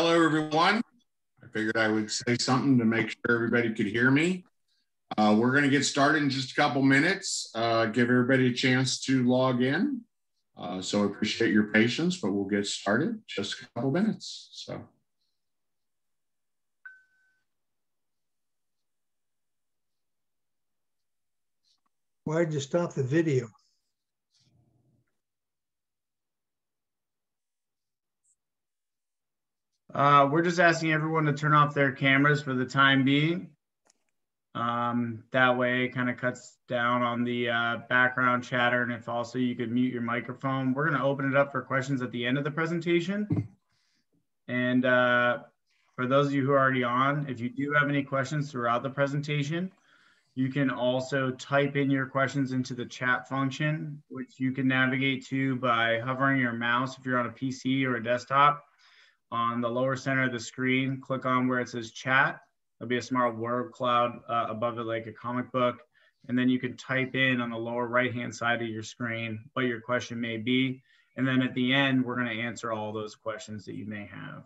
Hello, everyone. I figured I would say something to make sure everybody could hear me. Uh, we're going to get started in just a couple minutes, uh, give everybody a chance to log in. Uh, so I appreciate your patience, but we'll get started just a couple minutes. So. Why'd you stop the video? Uh, we're just asking everyone to turn off their cameras for the time being. Um, that way it kind of cuts down on the uh, background chatter. And if also you could mute your microphone, we're going to open it up for questions at the end of the presentation. And uh, for those of you who are already on, if you do have any questions throughout the presentation, you can also type in your questions into the chat function, which you can navigate to by hovering your mouse if you're on a PC or a desktop on the lower center of the screen, click on where it says chat. There'll be a smart word cloud uh, above it like a comic book. And then you can type in on the lower right-hand side of your screen what your question may be. And then at the end, we're gonna answer all those questions that you may have.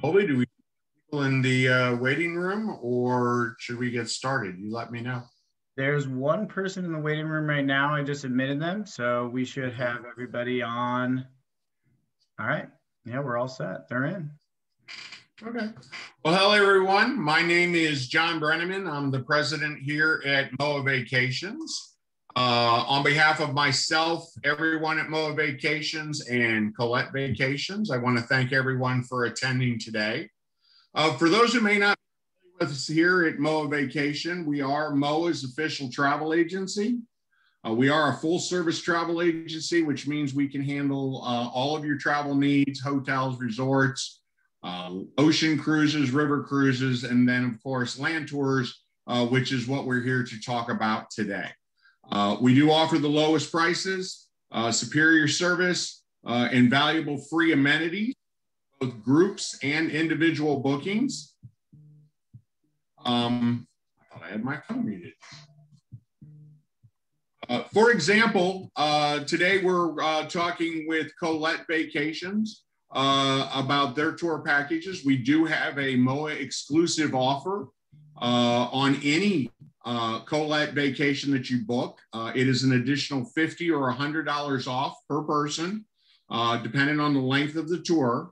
Colby, do we people in the uh, waiting room or should we get started? You let me know. There's one person in the waiting room right now. I just admitted them. So we should have everybody on. All right. Yeah, we're all set. They're in. Okay. Well, hello, everyone. My name is John Brenneman. I'm the president here at MOA Vacations. Uh, on behalf of myself, everyone at MOA Vacations and Collette Vacations, I want to thank everyone for attending today. Uh, for those who may not with us here at MOA Vacation. We are MOA's official travel agency. Uh, we are a full service travel agency, which means we can handle uh, all of your travel needs, hotels, resorts, uh, ocean cruises, river cruises, and then, of course, land tours, uh, which is what we're here to talk about today. Uh, we do offer the lowest prices, uh, superior service, and valuable free amenities, both groups and individual bookings. Um, I thought I had my phone muted. Uh, for example, uh, today we're uh, talking with Collette Vacations uh, about their tour packages. We do have a MOA exclusive offer uh, on any uh, Collette vacation that you book. it is an additional 50 or $100 off per person, depending on the length of the tour.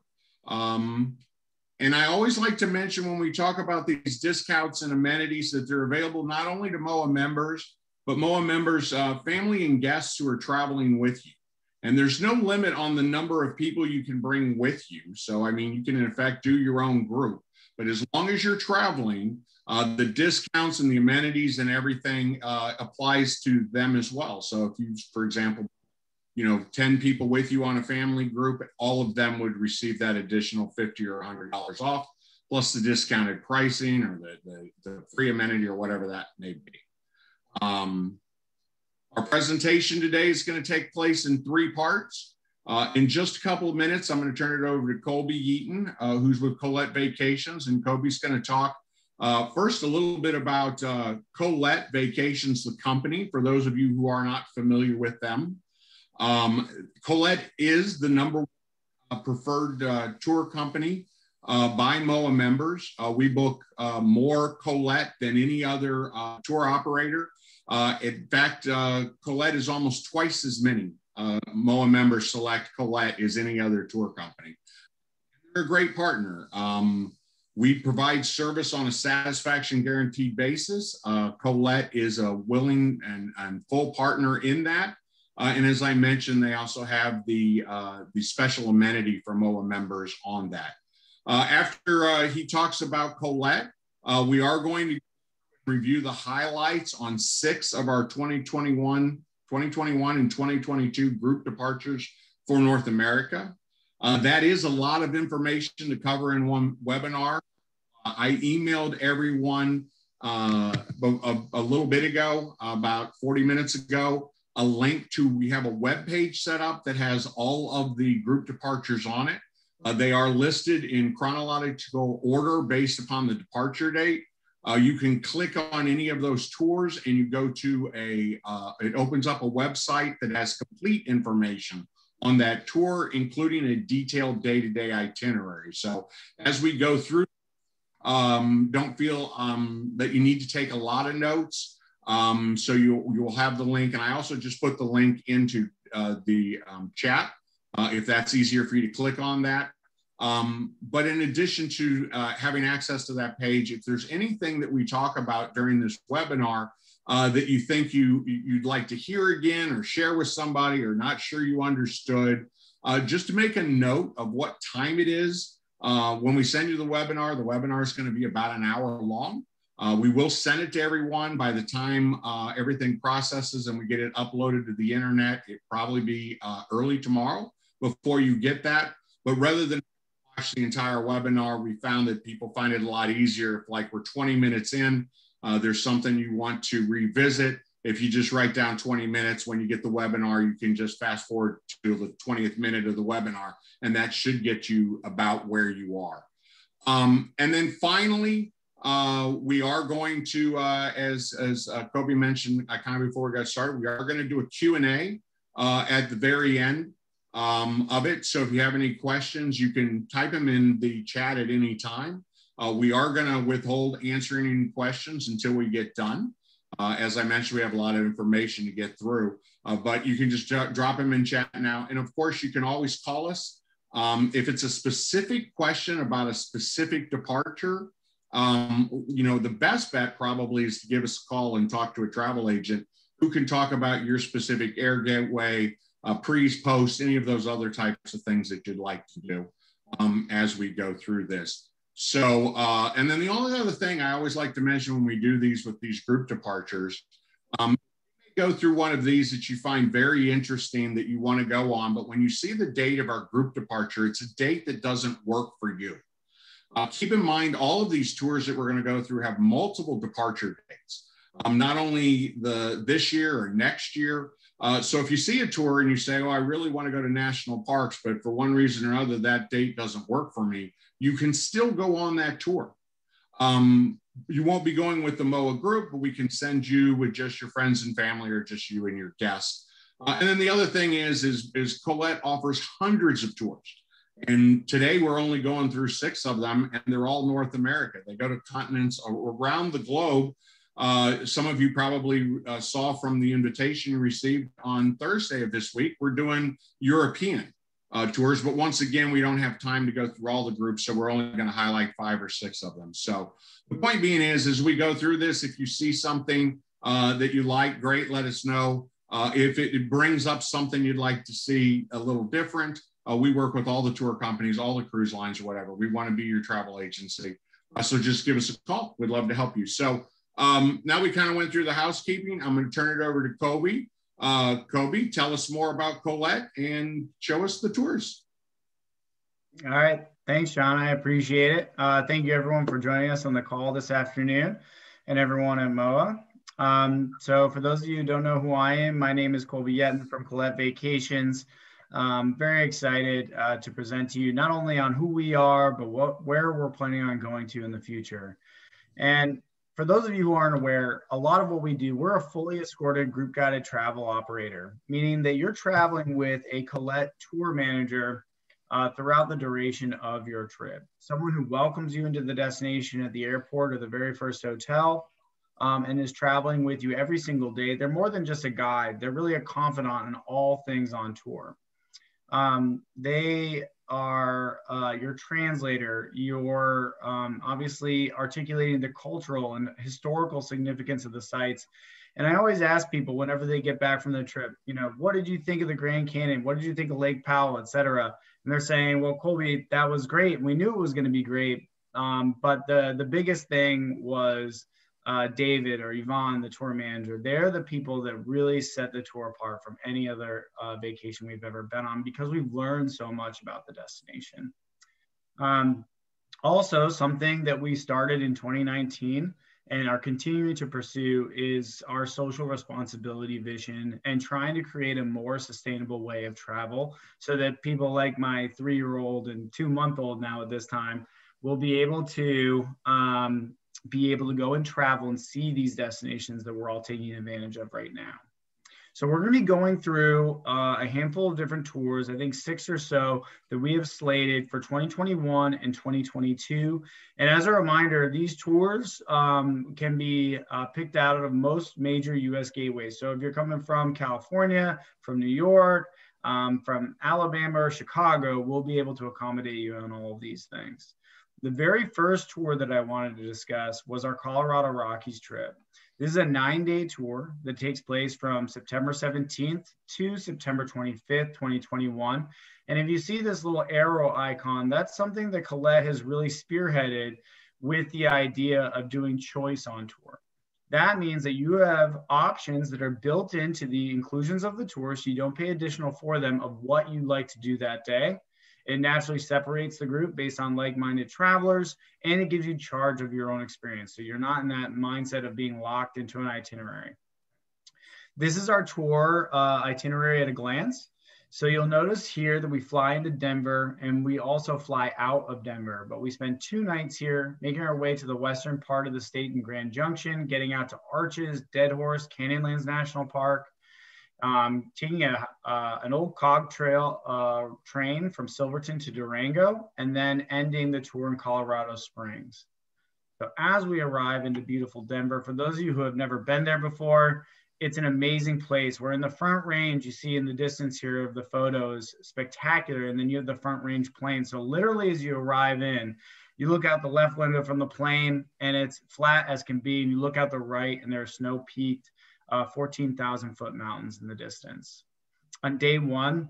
Um, and I always like to mention when we talk about these discounts and amenities that they're available not only to MOA members, but MOA members, uh, family and guests who are traveling with you. And there's no limit on the number of people you can bring with you. So, I mean, you can in effect do your own group. But as long as you're traveling, uh, the discounts and the amenities and everything uh, applies to them as well. So, if you, for example, you know 10 people with you on a family group all of them would receive that additional 50 or 100 dollars off plus the discounted pricing or the, the, the free amenity or whatever that may be um, our presentation today is going to take place in three parts uh, in just a couple of minutes i'm going to turn it over to colby yeaton uh, who's with collette vacations and colby's going to talk uh, first, a little bit about uh, Collette Vacations, the company, for those of you who are not familiar with them. Um, Collette is the number one preferred uh, tour company uh, by MOA members. Uh, we book uh, more Collette than any other uh, tour operator. Uh, in fact, Collette is almost twice as many MOA members select Collette as any other tour company. They're a great partner. Um, we provide service on a satisfaction guaranteed basis. Collette is a willing and, and full partner in that. Uh, and as I mentioned, they also have the, uh, the special amenity for MOA members on that. Uh, after uh, he talks about Collette, uh, we are going to review the highlights on six of our 2021, 2021 and 2022 group departures for North America. Uh, that is a lot of information to cover in one webinar. I emailed everyone a, a, little bit ago, about 40 minutes ago, a link to, we have a web page set up that has all of the group departures on it. Uh, they are listed in chronological order based upon the departure date. uh, you can click on any of those tours and you go to a, uh, it opens up a website that has complete information on that tour, including a detailed day-to-day itinerary. So as we go through, um, don't feel um, that you need to take a lot of notes. Um, so you, you will have the link. And I also just put the link into uh, the um, chat uh, if that's easier for you to click on that. Um, but in addition to uh, having access to that page, if there's anything that we talk about during this webinar uh, that you think you, you'd like to hear again or share with somebody or not sure you understood, uh, just to make a note of what time it is. Uh, when we send you the webinar, the webinar is going to be about an hour long. Uh, we will send it to everyone by the time uh, everything processes and we get it uploaded to the internet. It probably be uh, early tomorrow before you get that. But rather than watch the entire webinar, we found that people find it a lot easier if like we're 20 minutes in, uh, there's something you want to revisit. If you just write down 20 minutes when you get the webinar, you can just fast forward to the 20th minute of the webinar, and that should get you about where you are. Um, and then finally, uh, we are going to, uh, as, as uh, Colby mentioned uh, kind of before we got started, we are going to do a Q&A uh, at the very end um, of it. So if you have any questions, you can type them in the chat at any time. Uh, we are going to withhold answering any questions until we get done. As I mentioned, we have a lot of information to get through, but you can just drop them in chat now. And of course, you can always call us. Um, if it's a specific question about a specific departure, um, you know, the best bet probably is to give us a call and talk to a travel agent who can talk about your specific air gateway, uh, pre's, post, any of those other types of things that you'd like to do um, as we go through this. So, uh, and then the only other thing I always like to mention when we do these with these group departures, um, go through one of these that you find very interesting that you want to go on, but when you see the date of our group departure, it's a date that doesn't work for you. Uh, keep in mind, all of these tours that we're going to go through have multiple departure dates. Um, not only the this year or next year, uh, so if you see a tour and you say, oh, I really want to go to national parks, but for one reason or another, that date doesn't work for me, you can still go on that tour. Um, you won't be going with the MOA group, but we can send you with just your friends and family or just you and your guests. Uh, and then the other thing is, is, is Collette offers hundreds of tours. And today we're only going through six of them, and they're all North America. They go to continents around the globe uh, some of you probably uh, saw from the invitation you received on Thursday of this week, we're doing European uh, tours, but once again, we don't have time to go through all the groups, so we're only going to highlight five or six of them. So the point being is, as we go through this, if you see something uh, that you like, great, let us know. Uh, if it, brings up something you'd like to see a little different, uh, we work with all the tour companies, all the cruise lines or whatever. We want to be your travel agency. so just give us a call. We'd love to help you. So um, now we kind of went through the housekeeping. I'm going to turn it over to Colby. Uh, Colby, tell us more about Collette and show us the tours. All right. Thanks, John. I appreciate it. Uh, thank you, everyone, for joining us on the call this afternoon and everyone at MOA. Um, so, for those of you who don't know who I am, my name is Colby Yetten from Collette Vacations. Um, very excited uh, to present to you not only on who we are, but what, where we're planning on going to in the future. And for those of you who aren't aware, a lot of what we do, we're a fully escorted group guided travel operator, meaning that you're traveling with a Collette tour manager uh, throughout the duration of your trip. Someone who welcomes you into the destination at the airport or the very first hotel um, and is traveling with you every single day. They're more than just a guide, they're really a confidant in all things on tour. Um, they are uh, your translator, you're um, obviously articulating the cultural and historical significance of the sites. And I always ask people whenever they get back from the trip, you know, what did you think of the Grand Canyon? What did you think of Lake Powell, et cetera? And they're saying, well, Colby, that was great. We knew it was going to be great. Um, but the, the biggest thing was uh, David or Yvonne, the tour manager, they're the people that really set the tour apart from any other uh, vacation we've ever been on because we've learned so much about the destination. Um, also, something that we started in 2019 and are continuing to pursue is our social responsibility vision and trying to create a more sustainable way of travel so that people like my three year old and two month old now at this time will be able to um, be able to go and travel and see these destinations that we're all taking advantage of right now. So we're going to be going through uh, a handful of different tours, I think six or so that we have slated for 2021 and 2022. And as a reminder, these tours um, can be uh, picked out of most major US gateways. So if you're coming from California, from New York, um, from Alabama or Chicago, we'll be able to accommodate you on all of these things. The very first tour that I wanted to discuss was our Colorado Rockies trip. This is a nine day tour that takes place from September 17th to September 25th, 2021. And if you see this little arrow icon, that's something that Collette has really spearheaded with the idea of doing choice on tour. That means that you have options that are built into the inclusions of the tour, so you don't pay additional for them of what you'd like to do that day. It naturally separates the group based on like-minded travelers, and it gives you charge of your own experience. So you're not in that mindset of being locked into an itinerary. This is our tour uh, itinerary at a glance. So you'll notice here that we fly into Denver and we also fly out of Denver, but we spend two nights here, making our way to the western part of the state in Grand Junction, getting out to Arches, Dead Horse, Canyonlands National Park, um, taking a, uh, an old cog trail uh, train from Silverton to Durango, and then ending the tour in Colorado Springs. So as we arrive into beautiful Denver, for those of you who have never been there before, it's an amazing place. We're in the front range, you see in the distance here of the photos, spectacular. And then you have the front range plain. So literally as you arrive in, you look out the left window from the plane and it's flat as can be. And you look out the right and there are snow peaked uh, 14,000 foot mountains in the distance. On day one,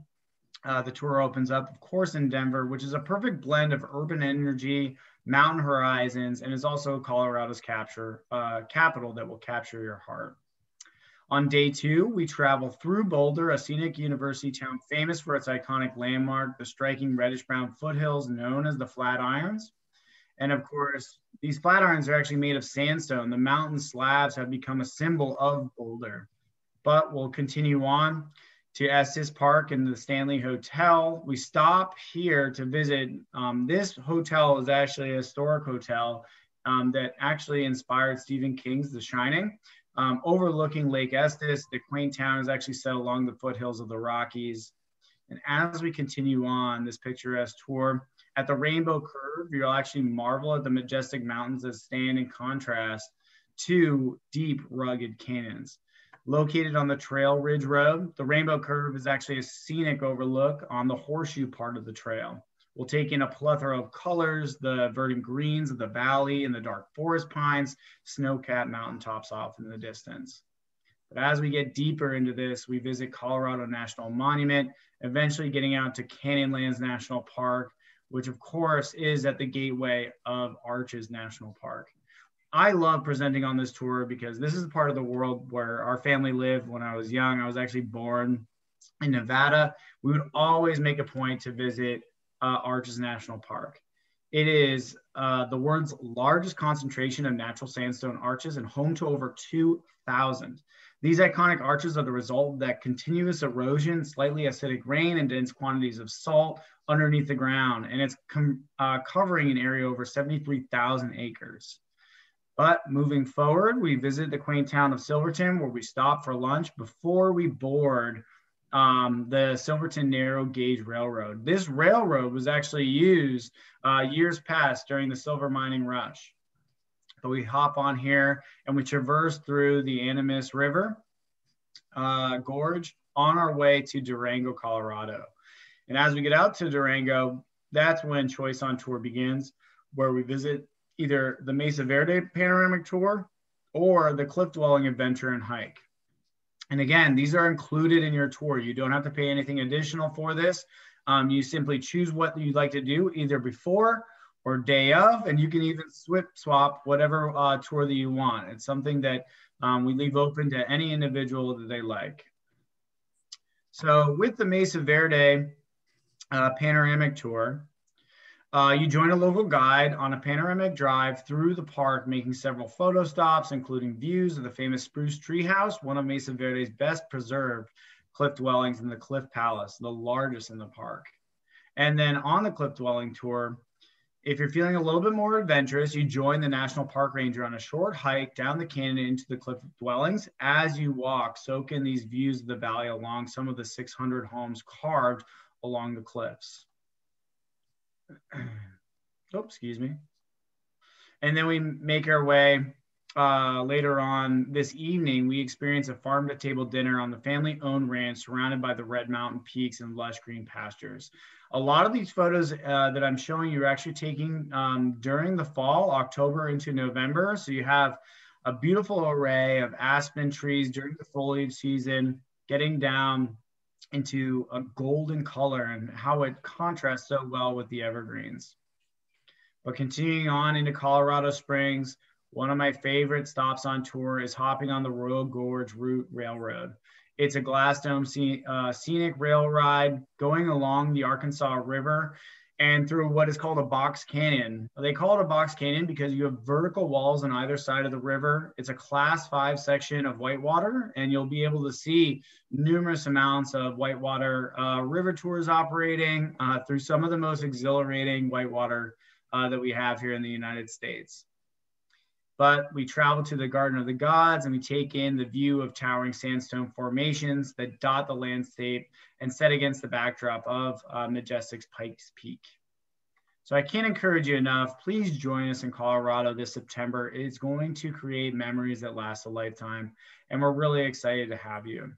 uh, the tour opens up, of course, in Denver, which is a perfect blend of urban energy, mountain horizons, and is also Colorado's capture uh, capital that will capture your heart. On day two, we travel through Boulder, a scenic university town famous for its iconic landmark, the striking reddish brown foothills known as the Flatirons. And of course, these flat irons are actually made of sandstone. The mountain slabs have become a symbol of Boulder. But we'll continue on to Estes Park and the Stanley Hotel. We stop here to visit. Um, this hotel is actually a historic hotel um, that actually inspired Stephen King's The Shining. Um, overlooking Lake Estes, the quaint town is actually set along the foothills of the Rockies. And as we continue on this picturesque tour, at the Rainbow Curve, you'll actually marvel at the majestic mountains that stand in contrast to deep, rugged canyons. Located on the Trail Ridge Road, the Rainbow Curve is actually a scenic overlook on the horseshoe part of the trail. We'll take in a plethora of colors, the verdant greens of the valley and the dark forest pines, snow-capped mountaintops off in the distance. But as we get deeper into this, we visit Colorado National Monument, eventually getting out to Canyonlands National Park, which of course is at the gateway of Arches National Park. I love presenting on this tour because this is a part of the world where our family lived when I was young. I was actually born in Nevada. We would always make a point to visit uh, Arches National Park. It is uh, the world's largest concentration of natural sandstone arches and home to over 2,000. These iconic arches are the result of that continuous erosion, slightly acidic rain, and dense quantities of salt underneath the ground. And it's uh, covering an area over 73,000 acres. But moving forward, we visit the quaint town of Silverton where we stop for lunch before we board um, the Silverton Narrow Gauge Railroad. This railroad was actually used uh, years past during the silver mining rush. But we hop on here and we traverse through the Animas River uh, Gorge on our way to Durango, Colorado. And as we get out to Durango, that's when Choice on Tour begins, where we visit either the Mesa Verde Panoramic Tour or the Cliff Dwelling Adventure and Hike. And again, these are included in your tour. You don't have to pay anything additional for this. Um, you simply choose what you'd like to do either before or day of, and you can even swip swap whatever uh, tour that you want. It's something that um, we leave open to any individual that they like. So with the Mesa Verde uh, panoramic tour, uh, you join a local guide on a panoramic drive through the park, making several photo stops, including views of the famous Spruce Tree House, one of Mesa Verde's best preserved cliff dwellings in the Cliff Palace, the largest in the park. And then on the cliff dwelling tour, If you're feeling a little bit more adventurous, you join the National Park Ranger on a short hike down the canyon into the cliff dwellings. As you walk, soak in these views of the valley along some of the 600 homes carved along the cliffs. oh, excuse me. And then we make our way uh, later on this evening, we experience a farm to table dinner on the family owned ranch surrounded by the Red Mountain peaks and lush green pastures. A lot of these photos uh, that I'm showing you are actually taking um, during the fall, October into November. So you have a beautiful array of aspen trees during the foliage season, getting down into a golden color and how it contrasts so well with the evergreens. But continuing on into Colorado Springs, one of my favorite stops on tour is hopping on the Royal Gorge Route Railroad. It's a glass dome uh, scenic rail ride going along the Arkansas River and through what is called a box canyon. They call it a box canyon because you have vertical walls on either side of the river. It's a class five section of whitewater, and you'll be able to see numerous amounts of whitewater uh, river tours operating uh, through some of the most exhilarating whitewater uh, that we have here in the United States but we travel to the Garden of the Gods and we take in the view of towering sandstone formations that dot the landscape and set against the backdrop of uh, majestic Pikes Peak. So I can't encourage you enough. Please join us in Colorado this September. It's going to create memories that last a lifetime, and we're really excited to have you.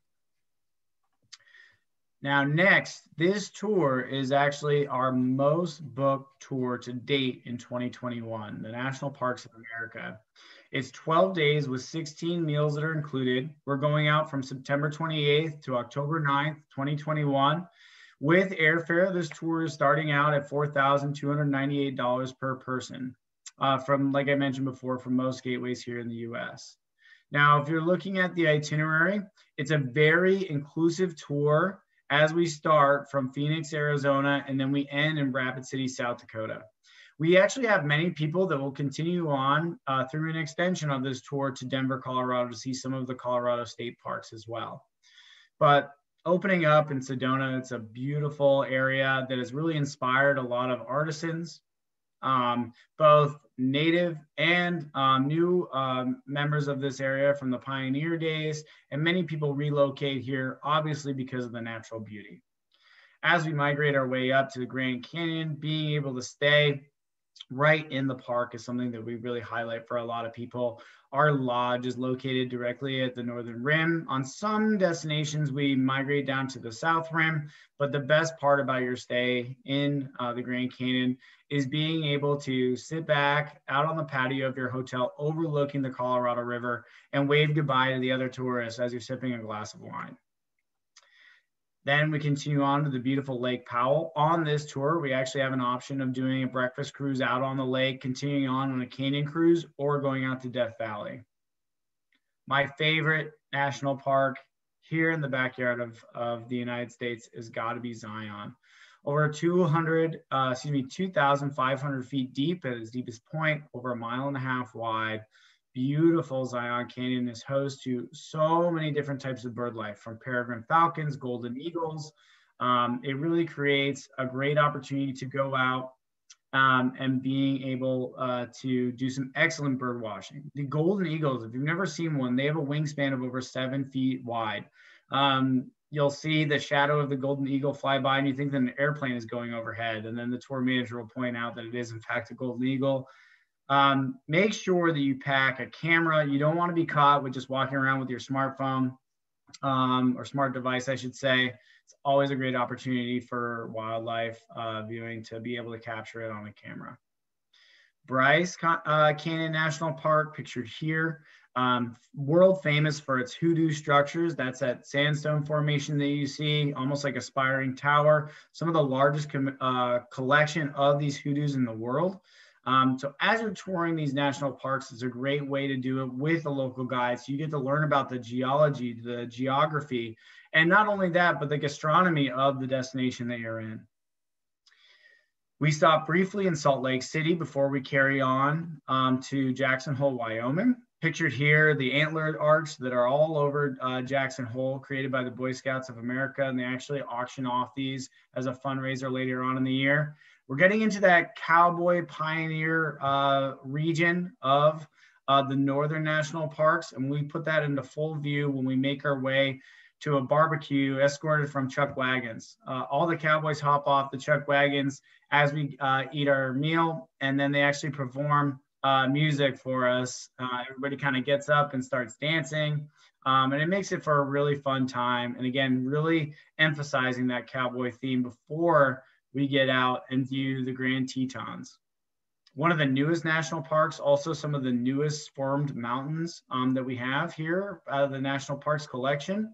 Now, next, this tour is actually our most booked tour to date in 2021, the National Parks of America. It's 12 days with 16 meals that are included. We're going out from September 28th to October 9th, 2021. With airfare, this tour is starting out at $4,298 per person uh, from, like I mentioned before, from most gateways here in the US. Now, if you're looking at the itinerary, it's a very inclusive tour as we start from Phoenix, Arizona, and then we end in Rapid City, South Dakota. We actually have many people that will continue on uh, through an extension of this tour to Denver, Colorado to see some of the Colorado state parks as well. But opening up in Sedona, it's a beautiful area that has really inspired a lot of artisans, um, both native and um, new um, members of this area from the pioneer days, and many people relocate here, obviously because of the natural beauty. As we migrate our way up to the Grand Canyon, being able to stay right in the park is something that we really highlight for a lot of people. Our lodge is located directly at the northern rim. On some destinations, we migrate down to the south rim, but the best part about your stay in uh, the Grand Canyon is being able to sit back out on the patio of your hotel overlooking the Colorado River and wave goodbye to the other tourists as you're sipping a glass of wine. Then we continue on to the beautiful Lake Powell. On this tour, we actually have an option of doing a breakfast cruise out on the lake, continuing on on a canyon cruise, or going out to Death Valley. My favorite national park here in the backyard of, of the United States is got to be Zion. Over 200, uh, excuse me, 2,500 feet deep at its deepest point, over a mile and a half wide beautiful Zion Canyon is host to so many different types of bird life from peregrine falcons, golden eagles. Um, it really creates a great opportunity to go out um, and being able uh, to do some excellent bird watching. The golden eagles, if you've never seen one, they have a wingspan of over seven feet wide. Um, you'll see the shadow of the golden eagle fly by and you think that an airplane is going overhead. And then the tour manager will point out that it is in fact a golden eagle. Um, make sure that you pack a camera. You don't want to be caught with just walking around with your smartphone um, or smart device, I should say. It's always a great opportunity for wildlife uh, viewing to be able to capture it on a camera. Bryce uh, Canyon National Park, pictured here. Um, world famous for its hoodoo structures. That's that sandstone formation that you see, almost like a spiring tower. Some of the largest uh, collection of these hoodoos in the world. Um, so as you're touring these national parks, it's a great way to do it with a local guide. So you get to learn about the geology, the geography, and not only that, but the gastronomy of the destination that you're in. We stop briefly in Salt Lake City before we carry on um, to Jackson Hole, Wyoming. Pictured here, the antler arcs that are all over uh, Jackson Hole, created by the Boy Scouts of America, and they actually auction off these as a fundraiser later on in the year. We're getting into that cowboy pioneer uh, region of uh, the northern national parks, and we put that into full view when we make our way to a barbecue escorted from chuck wagons. Uh, all the cowboys hop off the chuck wagons as we uh, eat our meal, and then they actually perform uh, music for us. Uh, everybody kind of gets up and starts dancing. Um, and it makes it for a really fun time. And again, really emphasizing that cowboy theme before we get out and view the Grand Tetons. One of the newest national parks, also some of the newest formed mountains um, that we have here out of the National Parks collection,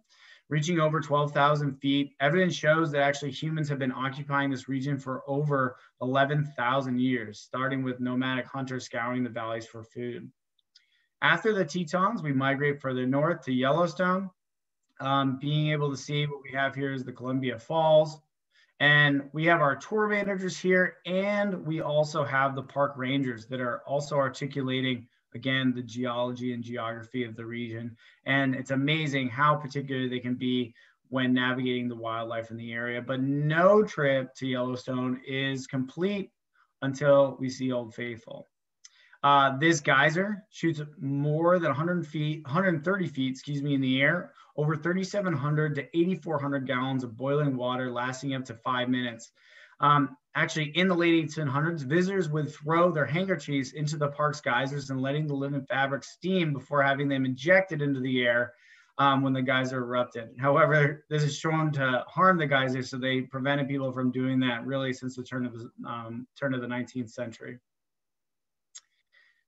reaching over 12,000 feet. Evidence shows that actually humans have been occupying this region for over 11,000 years, starting with nomadic hunters scouring the valleys for food. After the Tetons, we migrate further north to Yellowstone. Um, being able to see what we have here is the Columbia Falls, and we have our tour managers here, and we also have the park rangers that are also articulating, again, the geology and geography of the region. And it's amazing how particular they can be when navigating the wildlife in the area. But no trip to Yellowstone is complete until we see Old Faithful. Uh, this geyser shoots more than 100 feet, 130 feet, excuse me, in the air, over 3,700 to 8,400 gallons of boiling water lasting up to five minutes. Um, actually, in the late 1800s, visitors would throw their handkerchiefs into the park's geysers and letting the linen fabric steam before having them injected into the air um, when the geyser erupted. However, this is shown to harm the geyser, so they prevented people from doing that really since the turn of um, turn of the 19th century.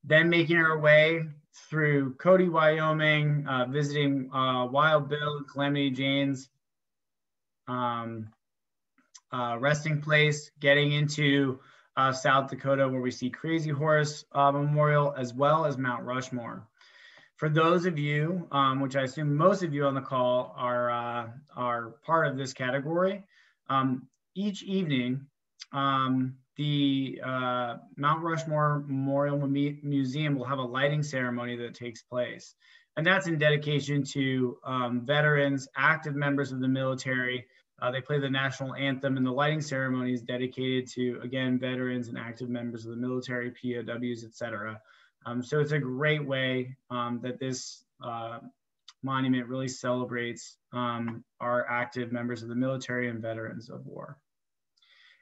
Then making our way through Cody, Wyoming, uh, visiting uh, Wild Bill Calamity Jane's um, uh, resting place, getting into uh, South Dakota where we see Crazy Horse uh, Memorial as well as Mount Rushmore. For those of you, um, which I assume most of you on the call are, uh, are part of this category, um, each evening um, the uh, Mount Rushmore Memorial Museum will have a lighting ceremony that takes place. And that's in dedication to um, veterans, active members of the military. Uh, they play the national anthem, and the lighting ceremony is dedicated to, again, veterans and active members of the military, POWs, et cetera. Um, so it's a great way um, that this uh, monument really celebrates um, our active members of the military and veterans of war.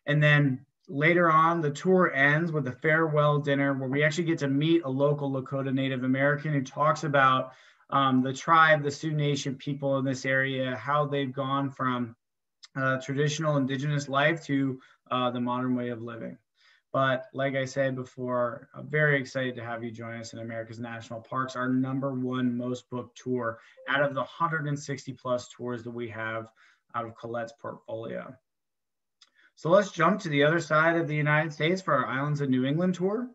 And then later on, the tour ends with a farewell dinner where we actually get to meet a local Lakota Native American who talks about um, the tribe, the Sioux Nation people in this area, how they've gone from uh, traditional indigenous life to uh, the modern way of living. But like I said before, I'm very excited to have you join us in America's National Parks, our number one most booked tour out of the 160 plus tours that we have out of Collette's portfolio. So let's jump to the other side of the United States for our Islands of New England tour.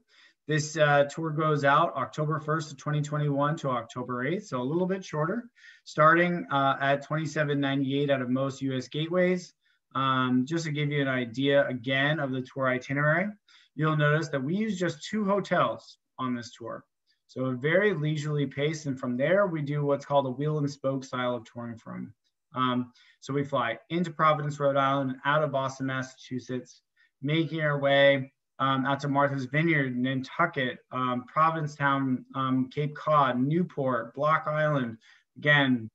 This uh, tour goes out October 1st of 2021 to October 8th, so a little bit shorter, starting uh, at 2798 out of most US gateways. Um, just to give you an idea again of the tour itinerary, you'll notice that we use just two hotels on this tour. So a very leisurely pace, and from there we do what's called a wheel and spoke style of touring from. Um, so we fly into Providence, Rhode Island, and out of Boston, Massachusetts, making our way um, out to Martha's Vineyard, Nantucket, um, Provincetown, um, Cape Cod, Newport, Block Island. Again,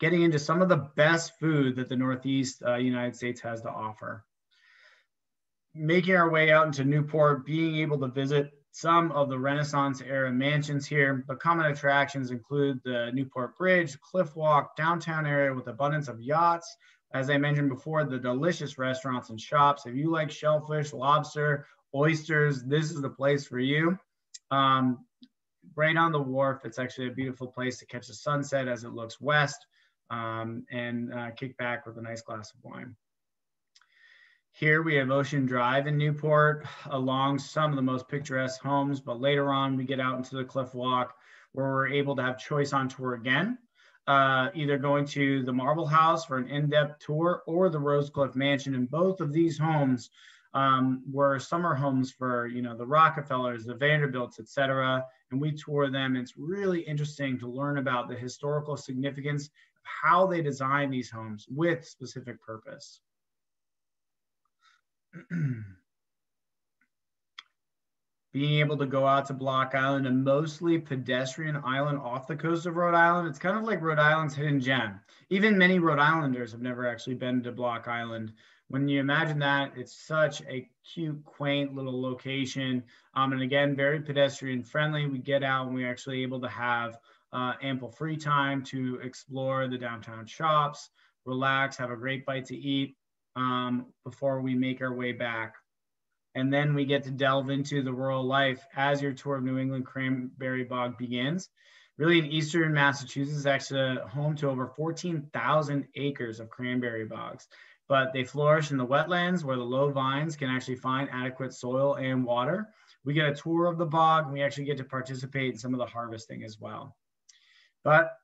getting into some of the best food that the Northeast uh, United States has to offer. Making our way out into Newport, being able to visit some of the Renaissance era mansions here. The common attractions include the Newport Bridge, Cliff Walk, downtown area with abundance of yachts. As I mentioned before, the delicious restaurants and shops. If you like shellfish, lobster, oysters, this is the place for you. Um, right on the wharf, it's actually a beautiful place to catch the sunset as it looks west um, and uh, kick back with a nice glass of wine. Here we have Ocean Drive in Newport along some of the most picturesque homes, but later on we get out into the Cliff Walk where we're able to have choice on tour again, uh, either going to the Marble House for an in-depth tour or the Rosecliff Mansion. And both of these homes um, were summer homes for, you know, the Rockefellers, the Vanderbilts, etc. And we tour them. It's really interesting to learn about the historical significance of how they designed these homes with specific purpose. being able to go out to Block Island, a mostly pedestrian island off the coast of Rhode Island. It's kind of like Rhode Island's hidden gem. Even many Rhode Islanders have never actually been to Block Island. When you imagine that, it's such a cute, quaint little location. Um, and again, very pedestrian friendly. We get out and we're actually able to have uh, ample free time to explore the downtown shops, relax, have a great bite to eat um, before we make our way back and then we get to delve into the rural life as your tour of New England cranberry bog begins. Really, in eastern Massachusetts, actually home to over 14,000 acres of cranberry bogs, but they flourish in the wetlands where the low vines can actually find adequate soil and water. We get a tour of the bog, and we actually get to participate in some of the harvesting as well. But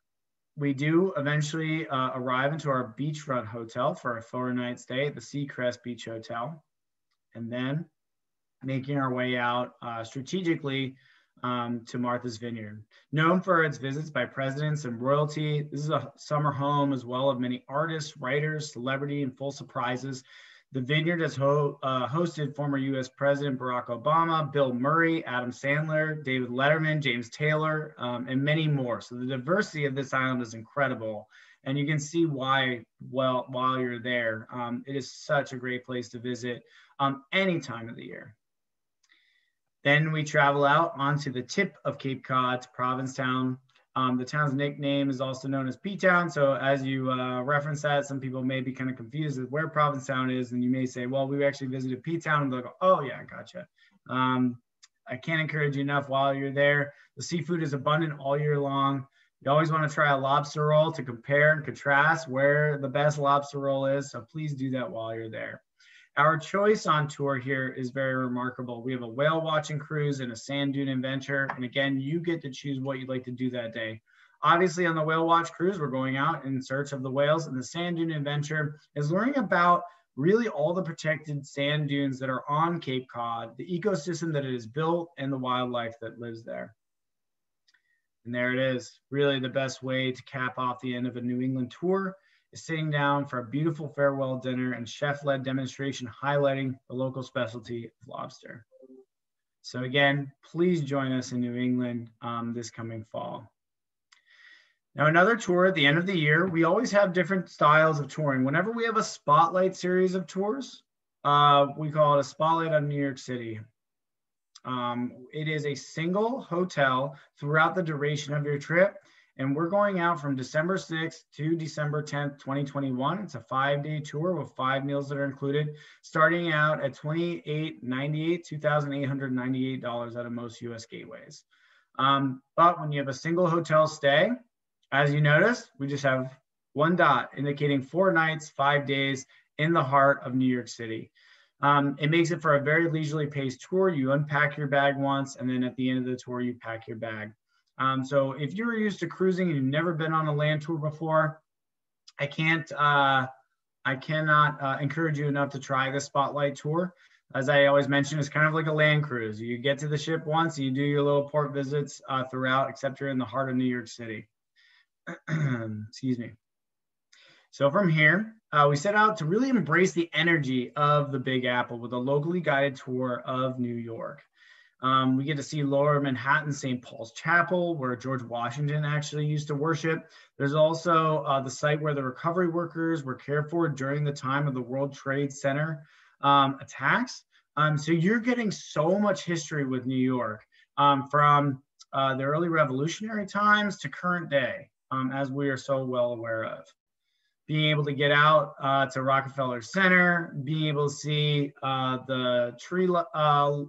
we do eventually uh, arrive into our beachfront hotel for a four night stay at the Seacrest Beach Hotel. And then making our way out uh, strategically um, to Martha's Vineyard. Known for its visits by presidents and royalty, this is a summer home as well of many artists, writers, celebrity, and full surprises. The vineyard has ho uh, hosted former US President Barack Obama, Bill Murray, Adam Sandler, David Letterman, James Taylor, um, and many more. So the diversity of this island is incredible. And you can see why well while you're there. Um, it is such a great place to visit um, any time of the year. Then we travel out onto the tip of Cape Cod to Provincetown. Um, the town's nickname is also known as P-Town. So as you uh, reference that, some people may be kind of confused with where Provincetown is. And you may say, well, we actually visited P-Town. And they'll go, oh yeah, gotcha. Um, I can't encourage you enough while you're there. The seafood is abundant all year long. You always want to try a lobster roll to compare and contrast where the best lobster roll is. So please do that while you're there. Our choice on tour here is very remarkable. We have a whale watching cruise and a sand dune adventure. And again, you get to choose what you'd like to do that day. Obviously, on the whale watch cruise, we're going out in search of the whales, and the sand dune adventure is learning about really all the protected sand dunes that are on Cape Cod, the ecosystem that it is built, and the wildlife that lives there. And there it is, really the best way to cap off the end of a New England tour is sitting down for a beautiful farewell dinner and chef-led demonstration highlighting the local specialty of lobster. So again, please join us in New England um, this coming fall. Now, another tour at the end of the year, we always have different styles of touring. Whenever we have a spotlight series of tours, uh, we call it a spotlight on New York City. Um, it is a single hotel throughout the duration of your trip and we're going out from December 6th to December 10th, 2021. It's a five day tour with five meals that are included, starting out at $28.98, $2,898 out of most US gateways. Um, but when you have a single hotel stay, as you notice, we just have one dot indicating four nights, five days in the heart of New York City. Um, it makes it for a very leisurely paced tour. You unpack your bag once, and then at the end of the tour, you pack your bag. Um, so if you're used to cruising and you've never been on a land tour before, I can't, uh, I cannot uh, encourage you enough to try the Spotlight Tour. As I always mention, it's kind of like a land cruise. You get to the ship once, you do your little port visits uh, throughout, except you're in the heart of New York City. Excuse me. So from here, uh, we set out to really embrace the energy of the Big Apple with a locally guided tour of New York. Um, we get to see Lower Manhattan St. Paul's Chapel, where George Washington actually used to worship. There's also uh, the site where the recovery workers were cared for during the time of the World Trade Center um, attacks. Um, so you're getting so much history with New York um, from uh, the early revolutionary times to current day, um, as we are so well aware of being able to get out uh, to Rockefeller Center, being able to see uh, the tree uh,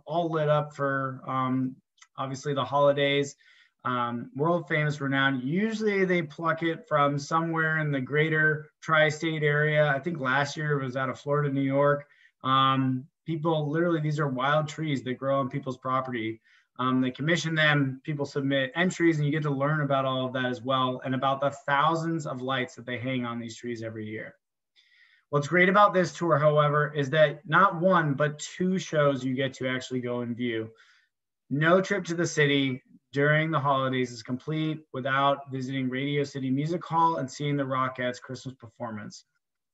all lit up for um, obviously the holidays. Um, world famous, renowned. Usually they pluck it from somewhere in the greater tri-state area. I think last year it was out of Florida, New York. Um, people literally, these are wild trees that grow on people's property. Um, they commission them, people submit entries, and you get to learn about all of that as well and about the thousands of lights that they hang on these trees every year. What's great about this tour, however, is that not one, but two shows you get to actually go and view. No trip to the city during the holidays is complete without visiting Radio City Music Hall and seeing the Rockettes Christmas performance.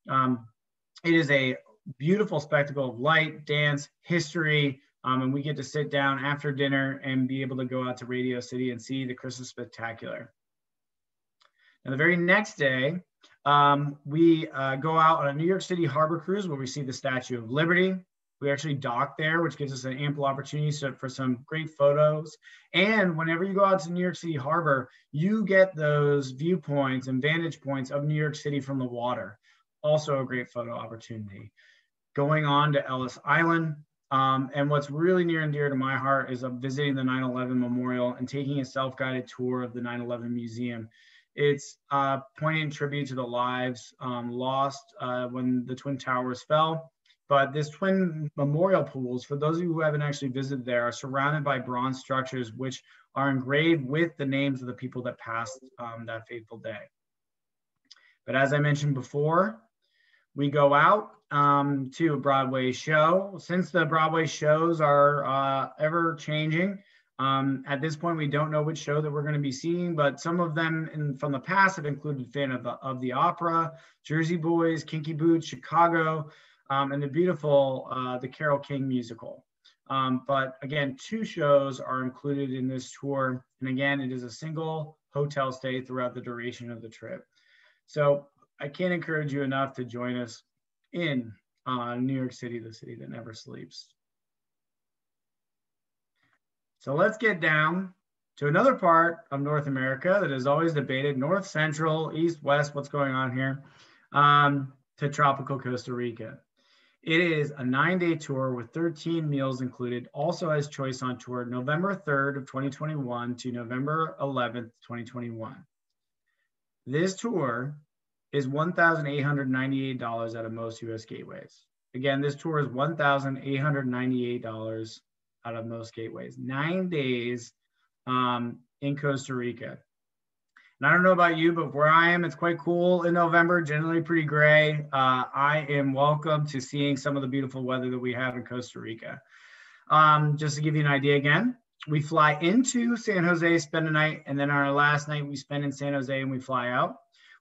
Um, it is a beautiful spectacle of light, dance, history, Um, and we get to sit down after dinner and be able to go out to Radio City and see the Christmas Spectacular. Now, the very next day, um, we uh, go out on a New York City harbor cruise where we see the Statue of Liberty. We actually dock there, which gives us an ample opportunity for some great photos. And whenever you go out to New York City Harbor, you get those viewpoints and vantage points of New York City from the water. Also a great photo opportunity. Going on to Ellis Island, um, and what's really near and dear to my heart is of visiting the 9/11 Memorial and taking a self-guided tour of the 9/11 Museum. It's uh, poignant tribute to the lives um, lost uh, when the Twin Towers fell. But this twin memorial pools, for those of you who haven't actually visited there, are surrounded by bronze structures which are engraved with the names of the people that passed um, that fateful day. But as I mentioned before, we go out um, to a Broadway show. Since the Broadway shows are uh, ever changing, um, at this point, we don't know which show that we're going to be seeing, but some of them in, from the past have included Fan of the, of the Opera, Jersey Boys, Kinky Boots, Chicago, um, and the beautiful uh, The Carole King musical. Um, but again, two shows are included in this tour. And again, it is a single hotel stay throughout the duration of the trip. So I can't encourage you enough to join us in uh, New York City, the city that never sleeps. So let's get down to another part of North America that is always debated, North, Central, East, West, what's going on here, um, to tropical Costa Rica. It is a nine day tour with 13 meals included, also has choice on tour November 3rd of 2021 to November 11th, 2021. This tour is $1,898 out of most US gateways. Again, this tour is $1,898 out of most gateways. Nine days um, in Costa Rica. And I don't know about you, but where I am, it's quite cool in November, generally pretty gray. Uh, I am welcome to seeing some of the beautiful weather that we have in Costa Rica. Um, just to give you an idea again, we fly into San Jose, spend a night, and then our last night we spend in San Jose and we fly out.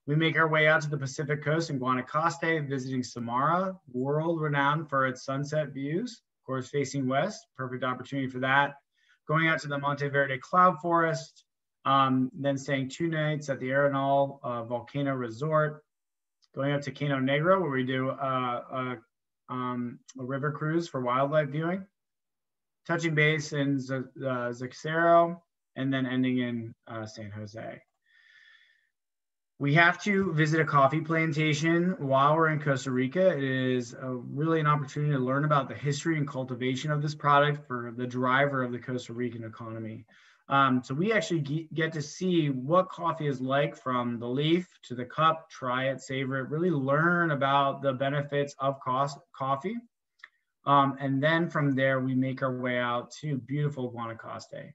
We make our way out to the Pacific coast in Guanacaste, visiting Samara, world renowned for its sunset views, of course, facing west, perfect opportunity for that. Going out to the Monteverde Cloud Forest, um, then staying two nights at the Arenal uh, Volcano Resort, going up to Cano Negro, where we do uh, a, um, a, river cruise for wildlife viewing, touching base in Z- uh, and then ending in uh, San Jose. We have to visit a coffee plantation while we're in Costa Rica. It is a, really an opportunity to learn about the history and cultivation of this product for the driver of the Costa Rican economy. Um, so we actually get to see what coffee is like from the leaf to the cup, try it, savor it, really learn about the benefits of coffee. Um, and then from there, we make our way out to beautiful Guanacaste.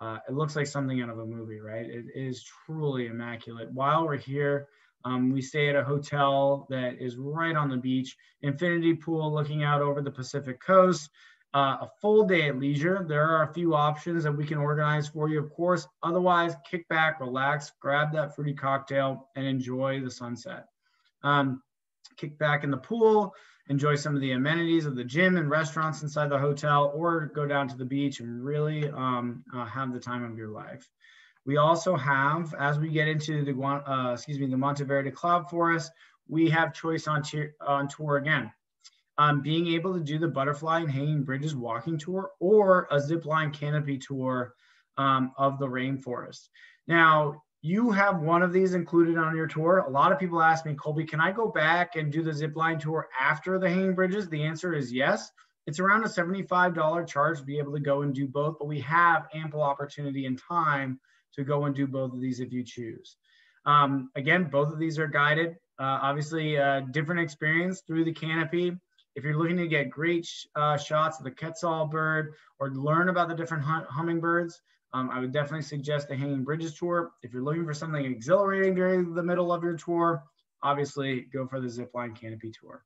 Uh, it looks like something out of a movie, right? It is truly immaculate. While we're here, um, we stay at a hotel that is right on the beach, infinity pool looking out over the Pacific coast, uh, a full day at leisure. There are a few options that we can organize for you, of course. Otherwise, kick back, relax, grab that fruity cocktail, and enjoy the sunset. Um, kick back in the pool, enjoy some of the amenities of the gym and restaurants inside the hotel, or go down to the beach and really um, uh, have the time of your life. We also have, as we get into the uh, excuse me, the Monteverde Cloud Forest, we have choice on, on tour again. Um, being able to do the butterfly and hanging bridges walking tour or a zip line canopy tour um, of the rainforest. Now, you have one of these included on your tour. A lot of people ask me, Colby, can I go back and do the zip line tour after the hanging bridges? The answer is yes. It's around a $75 charge to be able to go and do both, but we have ample opportunity and time to go and do both of these if you choose. Um, again, both of these are guided. Uh, obviously, uh, different experience through the canopy. If you're looking to get great sh uh, shots of the quetzal bird or learn about the different hum hummingbirds, um, I would definitely suggest the Hanging Bridges tour. If you're looking for something exhilarating during the middle of your tour, obviously go for the Zipline Canopy tour.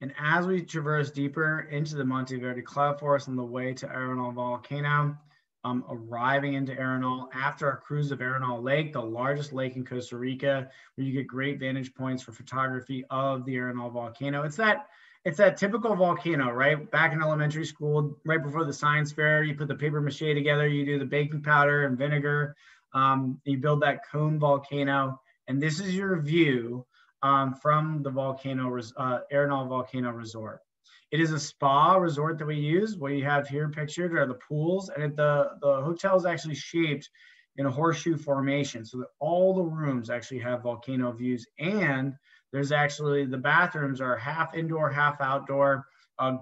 And as we traverse deeper into the Monteverde Cloud Forest on the way to Arenal Volcano, um, arriving into Arenal after our cruise of Arenal Lake, the largest lake in Costa Rica, where you get great vantage points for photography of the Arenal volcano. It's that it's that typical volcano, right? Back in elementary school, right before the science fair, you put the paper mache together, you do the baking powder and vinegar, um, you build that cone volcano, and this is your view um, from the volcano, uh, Arenal Volcano Resort. It is a spa resort that we use. What you have here pictured are the pools, and the, the hotel is actually shaped in a horseshoe formation so that all the rooms actually have volcano views and there's actually the bathrooms are half indoor, half outdoor uh,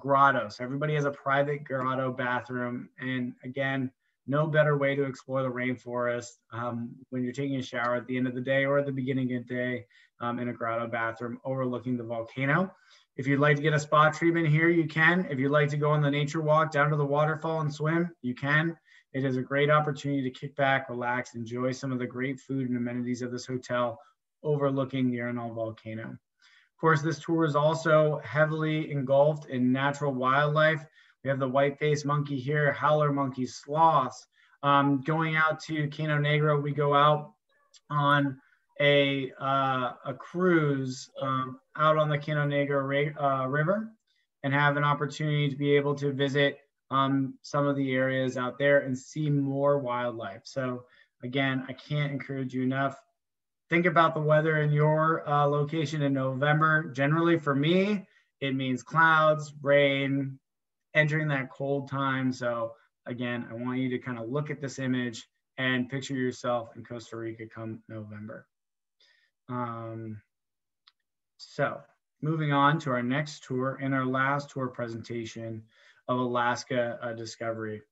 So Everybody has a private grotto bathroom. And again, no better way to explore the rainforest um, when you're taking a shower at the end of the day or at the beginning of the day um, in a grotto bathroom overlooking the volcano. If you'd like to get a spa treatment here, you can. If you'd like to go on the nature walk down to the waterfall and swim, you can. It is a great opportunity to kick back, relax, enjoy some of the great food and amenities of this hotel overlooking the Arenal volcano. Of course, this tour is also heavily engulfed in natural wildlife. We have the white-faced monkey here, howler monkeys, sloths. Um, going out to Cano Negro, we go out on a, uh, a cruise um, out on the Cano Negro uh, River and have an opportunity to be able to visit um, some of the areas out there and see more wildlife. So again, I can't encourage you enough think about the weather in your uh, location in November. Generally, for me, it means clouds, rain, entering that cold time. So, again, I want you to kind of look at this image and picture yourself in Costa Rica come November. Um, so, moving on to our next tour and our last tour presentation of Alaska uh, Discovery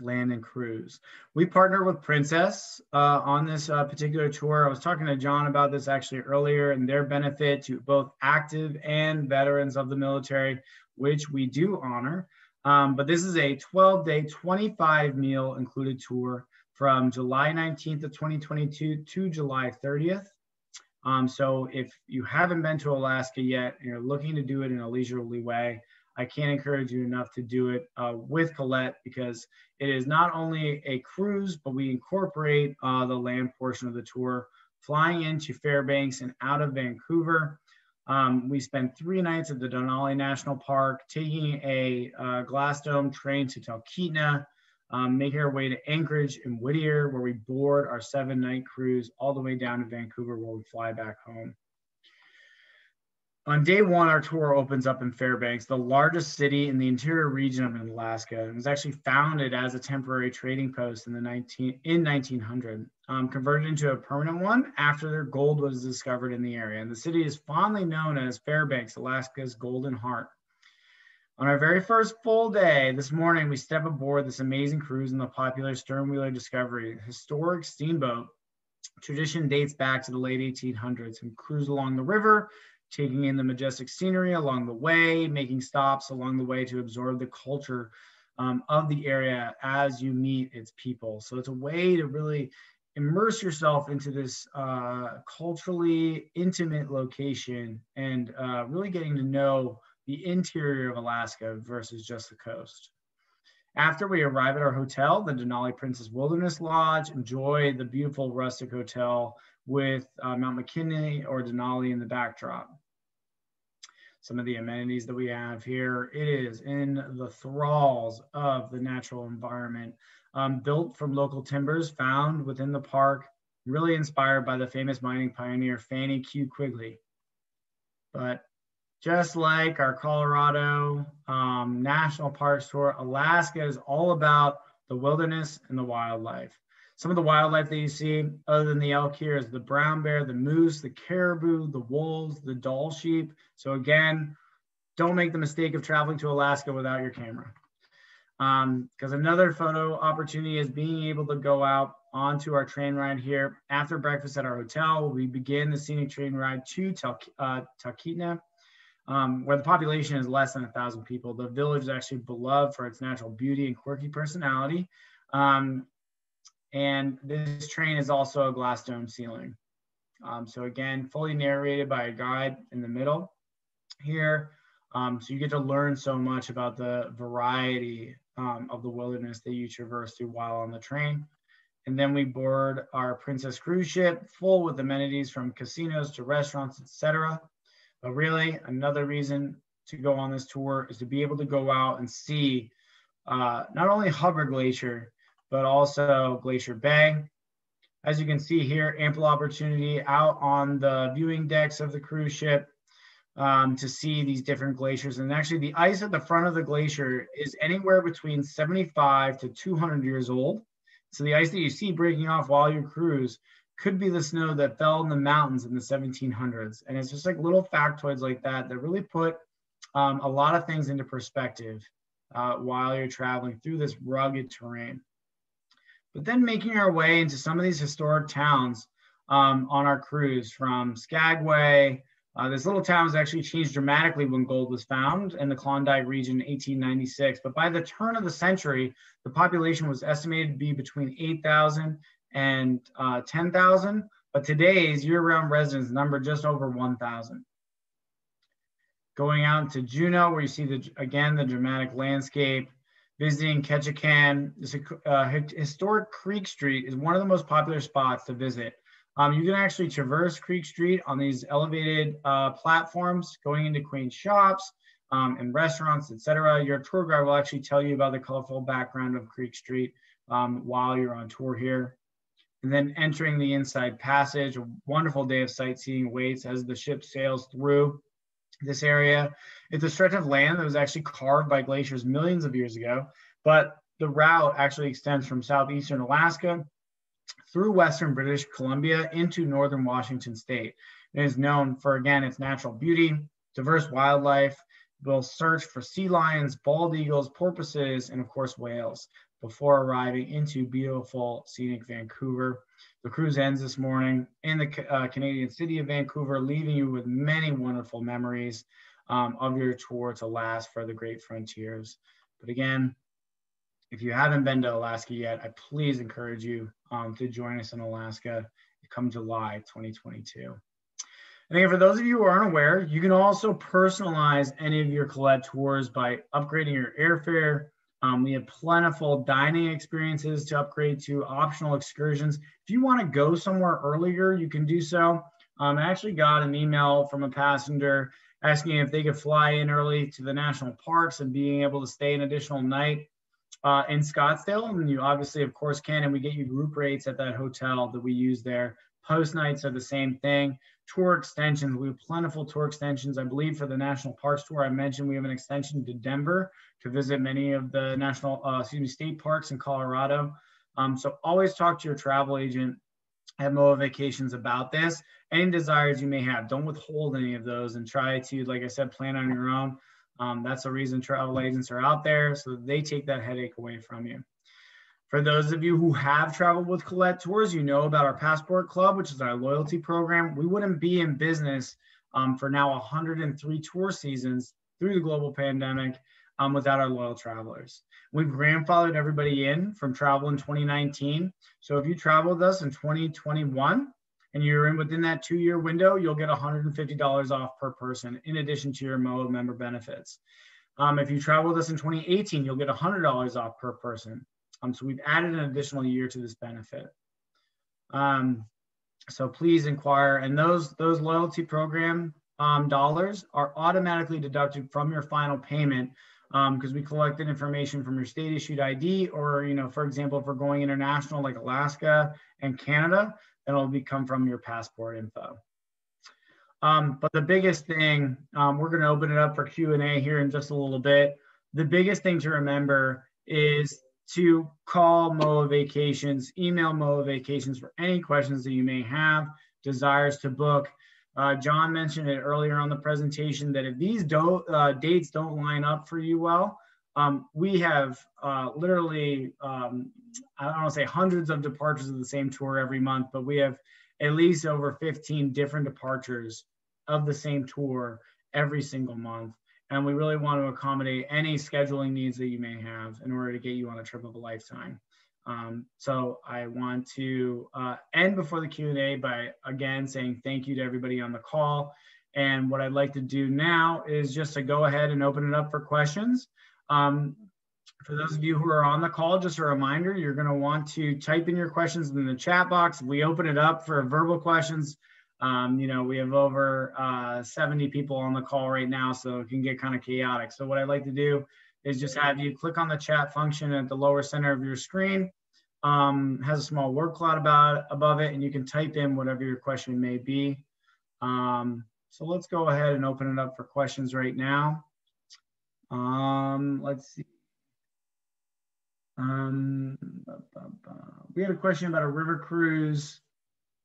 land and cruise. We partner with Princess uh, on this uh, particular tour. I was talking to John about this actually earlier and their benefit to both active and veterans of the military, which we do honor. Um, but this is a 12 day, 25 meal included tour from July 19th of 2022 to July 30th. Um, so if you haven't been to Alaska yet and you're looking to do it in a leisurely way, I can't encourage you enough to do it uh, with Collette because it is not only a cruise, but we incorporate uh, the land portion of the tour, flying into Fairbanks and out of Vancouver. Um, we spend three nights at the Denali National Park, taking a uh, glass dome train to Talkeetna, um, making our way to Anchorage and Whittier, where we board our seven night cruise all the way down to Vancouver, where we fly back home. On day one, our tour opens up in Fairbanks, the largest city in the interior region of Alaska. It was actually founded as a temporary trading post in the 19 in 1900, um, converted into a permanent one after their gold was discovered in the area. And the city is fondly known as Fairbanks, Alaska's Golden Heart. On our very first full day this morning, we step aboard this amazing cruise in the popular Sternwheeler Discovery, historic steamboat. Tradition dates back to the late 1800s and cruise along the river taking in the majestic scenery along the way, making stops along the way to absorb the culture um, of the area as you meet its people. So it's a way to really immerse yourself into this uh, culturally intimate location and uh, really getting to know the interior of Alaska versus just the coast. After we arrive at our hotel, the Denali Princess Wilderness Lodge, enjoy the beautiful rustic hotel with uh, Mount McKinley or Denali in the backdrop some of the amenities that we have here. It is in the thralls of the natural environment, um, built from local timbers found within the park, really inspired by the famous mining pioneer Fanny Q. Quigley. But just like our Colorado um, National Park tour, Alaska is all about the wilderness and the wildlife. Some of the wildlife that you see, other than the elk here, is the brown bear, the moose, the caribou, the wolves, the Dall sheep. So again, don't make the mistake of traveling to Alaska without your camera. Because um, another photo opportunity is being able to go out onto our train ride here. After breakfast at our hotel, we begin the scenic train ride to Tal uh, Talkeetna, um, where the population is less than a thousand people. The village is actually beloved for its natural beauty and quirky personality. Um, and this train is also a glass dome ceiling. Um, so again, fully narrated by a guide in the middle here. Um, so you get to learn so much about the variety um, of the wilderness that you traverse through while on the train. And then we board our Princess cruise ship full with amenities from casinos to restaurants, etc. But really, another reason to go on this tour is to be able to go out and see uh, not only Hubbard Glacier, but also Glacier Bay. As you can see here, ample opportunity out on the viewing decks of the cruise ship um, to see these different glaciers. And actually the ice at the front of the glacier is anywhere between 75 to 200 years old. So the ice that you see breaking off while you cruise could be the snow that fell in the mountains in the 1700s. And it's just like little factoids like that that really put um, a lot of things into perspective uh, while you're traveling through this rugged terrain. But then making our way into some of these historic towns um, on our cruise from Skagway. Uh, this little town was actually changed dramatically when gold was found in the Klondike region in 1896. But by the turn of the century, the population was estimated to be between 8,000 and uh, 10,000. But today's year-round residents number just over 1,000 going out to Juneau, where you see the again the dramatic landscape. Visiting Ketchikan, this uh, historic Creek Street is one of the most popular spots to visit. Um, you can actually traverse Creek Street on these elevated uh, platforms, going into quaint shops um, and restaurants, etc. Your tour guide will actually tell you about the colorful background of Creek Street um, while you're on tour here. And then entering the inside passage, a wonderful day of sightseeing waits as the ship sails through this area. It's a stretch of land that was actually carved by glaciers millions of years ago, but the route actually extends from southeastern Alaska through western British Columbia into northern Washington state. It is known for, again, its natural beauty, diverse wildlife. We'll search for sea lions, bald eagles, porpoises, and of course, whales before arriving into beautiful scenic Vancouver. The cruise ends this morning in the uh, Canadian city of Vancouver, leaving you with many wonderful memories um, of your tour to last for the great frontiers. But again, if you haven't been to Alaska yet, I please encourage you um, to join us in Alaska come July 2022. And again, for those of you who aren't aware, you can also personalize any of your Collette tours by upgrading your airfare, um, we have plentiful dining experiences to upgrade to optional excursions. If you want to go somewhere earlier, you can do so. Um, I actually got an email from a passenger asking if they could fly in early to the national parks and being able to stay an additional night uh, in Scottsdale. And you obviously, of course, can. And we get you group rates at that hotel that we use there. Post nights are the same thing. Tour extensions, we have plentiful tour extensions. I believe for the National Parks Tour, I mentioned we have an extension to Denver to visit many of the national, uh, excuse me, state parks in Colorado. Um, so always talk to your travel agent at MOA Vacations about this. Any desires you may have, don't withhold any of those and try to, like I said, plan on your own. Um, that's the reason travel agents are out there so they take that headache away from you. For those of you who have traveled with Collette Tours, you know about our Passport Club, which is our loyalty program. We wouldn't be in business um, for now 103 tour seasons through the global pandemic um, without our loyal travelers. We've grandfathered everybody in from travel in 2019. So if you travel with us in 2021 and you're in within that two year window, you'll get $150 off per person in addition to your MOA member benefits. Um, if you travel with us in 2018, you'll get $100 off per person. Um, so we've added an additional year to this benefit. Um, so please inquire. And those, those loyalty program um, dollars are automatically deducted from your final payment because um, we collected information from your state issued ID or, you know, for example, if we're going international like Alaska and Canada, it'll become from your passport info. Um, but the biggest thing, um, we're going to open it up for Q&A here in just a little bit. The biggest thing to remember is to call MOA Vacations, email MOA Vacations for any questions that you may have, desires to book. Uh, John mentioned it earlier on the presentation that if these do, uh, dates don't line up for you well, um, we have uh, literally, um, I don't want to say hundreds of departures of the same tour every month, but we have at least over 15 different departures of the same tour every single month and we really want to accommodate any scheduling needs that you may have in order to get you on a trip of a lifetime. Um, so I want to uh, end before the Q&A by again saying thank you to everybody on the call. And what I'd like to do now is just to go ahead and open it up for questions. Um, for those of you who are on the call, just a reminder, you're going to want to type in your questions in the chat box. We open it up for verbal questions Um, you know, we have over uh, 70 people on the call right now, so it can get kind of chaotic. So what I'd like to do is just have you click on the chat function at the lower center of your screen. Um, has a small word cloud about above it, and you can type in whatever your question may be. Um, so let's go ahead and open it up for questions right now. Um, let's see. Um, we had a question about a river cruise.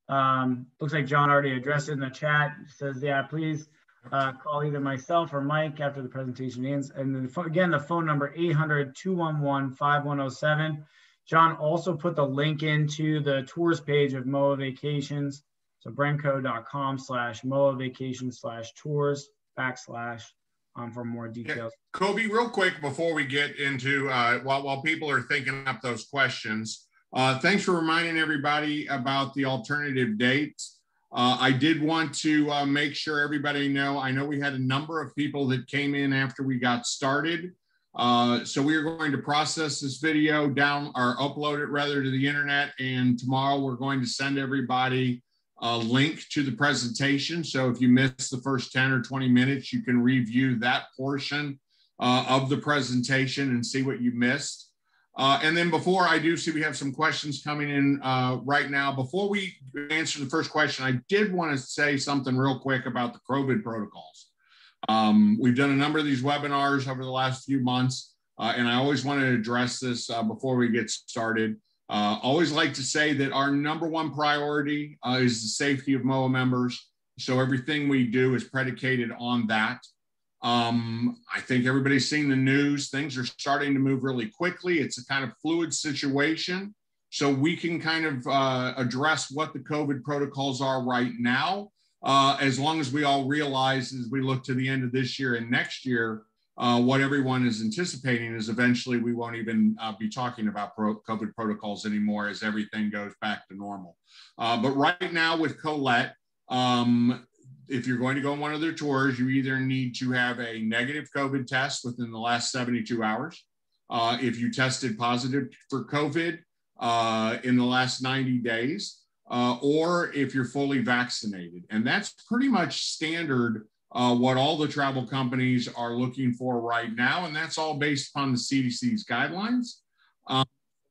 Um, looks like John already addressed it in the chat. says, yeah, please uh, call either myself or Mike after the presentation ends. And then again, the phone number 800-211-5107. John also put the link into the tours page of MOA Vacations. So bremco.com slash MOA Vacations slash tours backslash um, for more details. Yeah. Colby, real quick before we get into uh, while while people are thinking up those questions, uh, thanks for reminding everybody about the alternative dates. Uh, I did want to uh, make sure everybody know. I know we had a number of people that came in after we got started. Uh, so we are going to process this video down or upload it rather to the internet. And tomorrow we're going to send everybody a link to the presentation. So if you missed the first 10 or 20 minutes, you can review that portion uh, of the presentation and see what you missed. Uh, and then before I do see we have some questions coming in uh, right now. Before we answer the first question, I did want to say something real quick about the COVID protocols. Um, we've done a number of these webinars over the last few months, uh, and I always want to address this uh, before we get started. Uh, always like to say that our number one priority uh, is the safety of MOA members. So everything we do is predicated on that. Um, I think everybody's seen the news. Things are starting to move really quickly. It's a kind of fluid situation. So we can kind of uh, address what the COVID protocols are right now, uh, as long as we all realize as we look to the end of this year and next year uh, what everyone is anticipating is eventually we won't even uh, be talking about pro COVID protocols anymore as everything goes back to normal. Uh, but right now with Collette, um, if you're going to go on one of their tours, you either need to have a negative COVID test within the last 72 hours. Uh, if you tested positive for COVID uh, in the last 90 days, uh, or if you're fully vaccinated. And that's pretty much standard uh, what all the travel companies are looking for right now, and that's all based upon the CDC's guidelines. Um,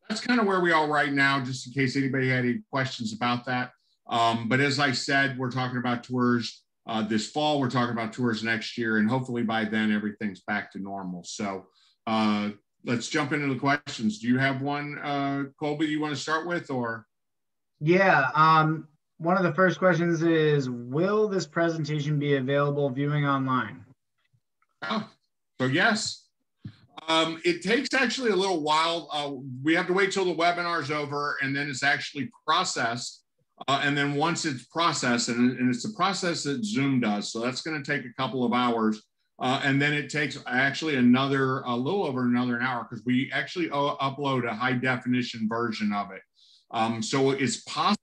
that's kind of where we are right now, just in case anybody had any questions about that. Um, but as I said, we're talking about tours uh, this fall, we're talking about tours next year, and hopefully by then everything's back to normal. So uh, let's jump into the questions. Do you have one, uh, Colby, you want to start with, or? Yeah, um, one of the first questions is, will this presentation be available viewing online? Oh, so yes. Um, it takes actually a little while. Uh, we have to wait till the webinar is over and then it's actually processed. Uh, and then once it's processed, and, and, it's a process that Zoom does, so that's going to take a couple of hours. Uh, and then it takes actually another, a little over another an hour because we actually uh, upload a high definition version of it. Um, so it's possible